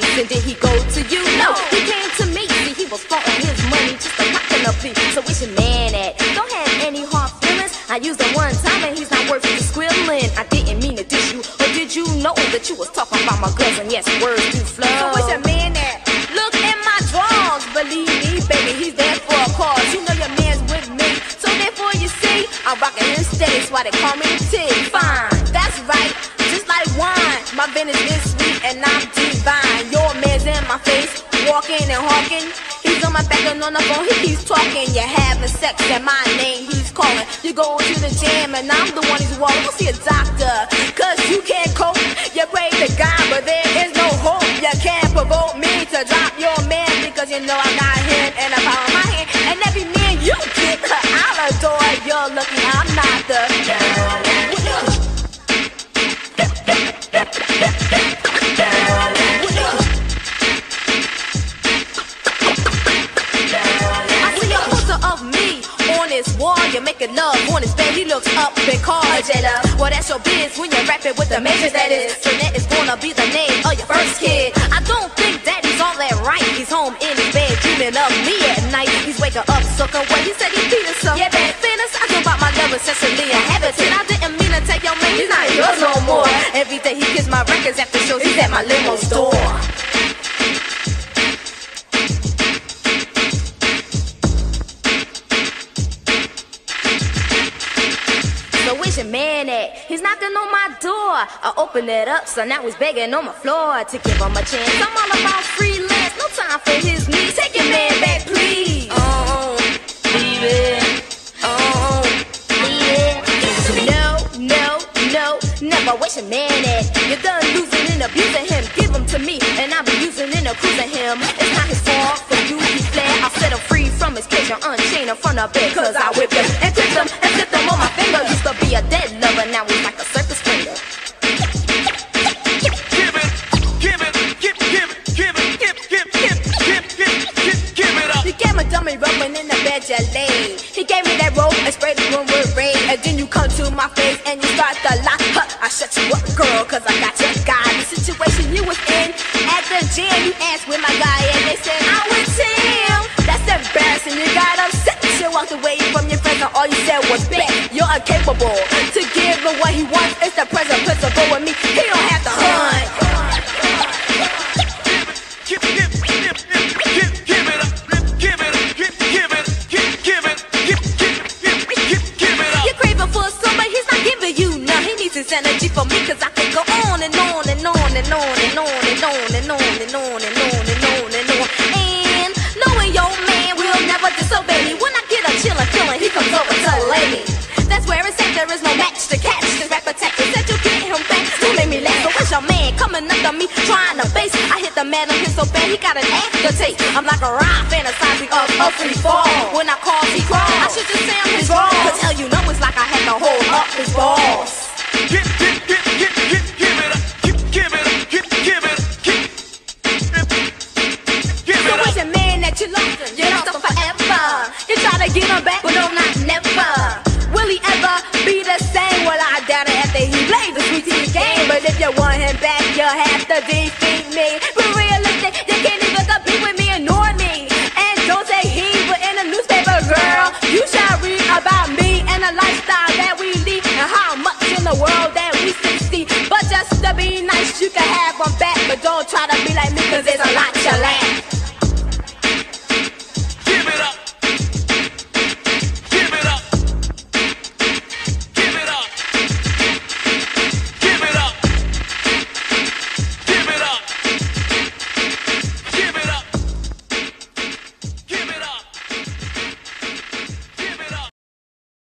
place. And did he go to you? No, he came to me. See, he was flaunting his money, just a knocking a plea. So where's your man at? Don't have any hard feelings. I used him one time and he's not worth the squilling. I didn't mean to diss you, or did you know that you was talking about my girls? And yes, words do flow. So where's your man at? Look in my drawers, believe me, baby, he's there for a cause. You know your man's with me, so therefore you see, I'm rocking his steady, why they call me the T. my face, walking and hawking. He's on my back and on the phone, he keeps talking. You're having sex and my name he's calling. You go to the gym and I'm the one he's walking. Go see a He looks up and calls love. Well, that's your biz when you're rapping with the majors. That is. That is gonna be the name of your first kid. I don't think that he's all that right. He's home in his bed dreaming of me at night. He's waking up sucking what he said he feeling some. Yeah, bad know about my lover Cecily and Habitat. I didn't mean to take your man. He's not yours no more. Every day he gets my records after shows. He's at my limo's door. Where's your man at? He's knocking on my door. I open it up, so now he's begging on my floor to give him a chance. I'm all about freelance, no time for his needs. Take your man back, please. Oh, leave it. Oh, leave it. No, no, no, never. Your man at? You're done losing and abusing him. Give him to me, and I'll be using and abusing him. It's not his fault for you, he's glad. I'll set him free from his cage and unchain him from the bed. Cause I whip him and clip him and flip him on my finger. Used to be a dead incapable to give him what he wants. It's the present principle with me. He don't have to hunt. Give, give, give, give, give, give it up. Give it, give, give it, give, give it, give, give, give, give, give it up. You're craving for some, but he's not giving you none. He needs his energy for me, cause I can go on and on and on and on and on and on and on and on and on and on I hit the man on him so bad, he got an aftertaste. I'm like a rhyme fantasizing of a free fall. When I call, he crawl. I should just say I'm his wrong. Cause hell, you know it's like I had to hold up his balls. Give, give, give, give, give, give it up. Give, give it up. Give, give it up. Give, give So it where's up. your man that you lost him? You lost him forever. You try to get him back, but no, not never. Will he ever be the same? Well, I doubt it after he played the sweet game. But if you want him back, you'll have to defeat You can have one back, but don't try to be like me, cause it's a lot you lack.